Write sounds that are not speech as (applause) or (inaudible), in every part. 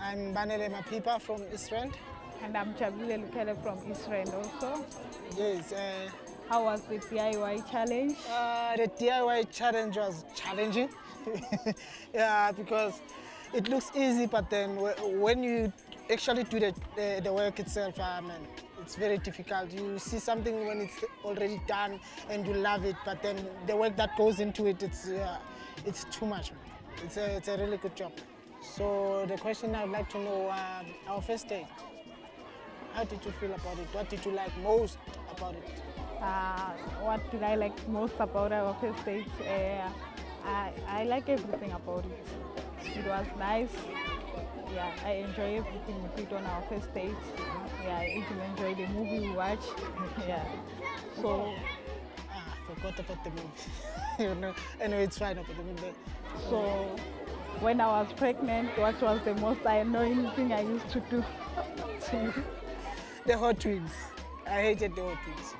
I'm Banele Mapipa from East Rand. And I'm Chabile Lukele from East Rand also. Yes, uh, How was the DIY challenge? uh, the DIY challenge was challenging. (laughs) yeah, because it looks easy, but then when you actually do the, the, the work itself, I mean, it's very difficult. You see something when it's already done and you love it, but then the work that goes into it, it's, uh, it's too much. Man. It's, a, it's a really good job. So the question I'd like to know, um, our first date, how did you feel about it? What did you like most about it? Uh, what did I like most about our first date? Uh, I, I like everything about it. It was nice. Yeah, I enjoy everything we did on our first date. Yeah, I even enjoyed the movie we watched. (laughs) yeah. So, Ah, I forgot about the movie. (laughs) you know, anyway, it's fine about the movie. so when I was pregnant, what was the most annoying thing I used to do? (laughs) The Hot Wings. I hated the Hot Wings.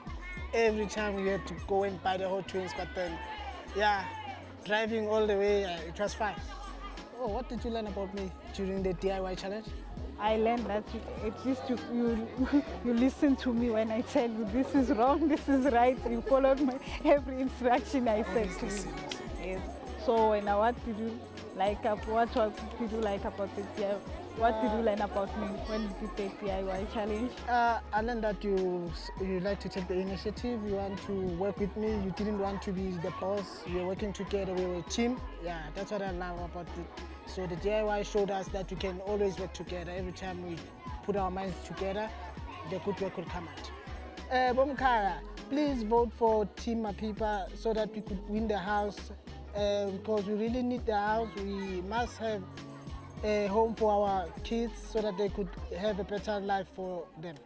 Every time we had to go and buy the Hot Wings, but then, yeah, driving all the way, uh, it was fine. Oh, what did you learn about me during the DIY challenge? I learned that you, at least you, you, (laughs) you listen to me when I tell you this is wrong, this is right. You followed my every instruction I said to you. Yes. So, and now what did you like? ab- What, what you like about the DIY? What did you learn about me when you take the DIY challenge? Uh, I learned that you you like to take the initiative. You want to work with me. You didn't want to be the boss. We're working together. We were a team. Yeah, that's what I love about it. So the DIY showed us that we can always work together. Every time we put our minds together, the good work will come out. Uh, Bomkara, please vote for Team Mapipa so that we could win the house. Um, because we really need the house. We must have a home for our kids so that they could have a better life for them.